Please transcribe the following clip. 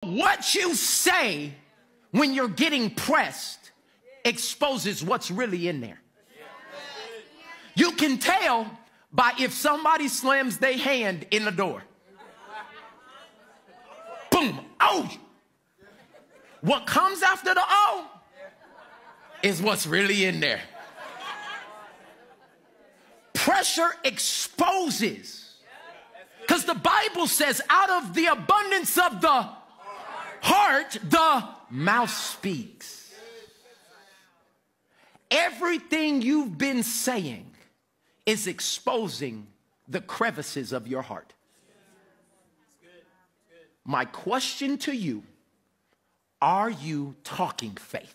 What you say when you're getting pressed exposes what's really in there. You can tell by if somebody slams their hand in the door. Boom. Oh. What comes after the oh is what's really in there. Pressure exposes. Because the Bible says, out of the abundance of the heart, the mouth speaks. Everything you've been saying is exposing the crevices of your heart. My question to you are you talking faith?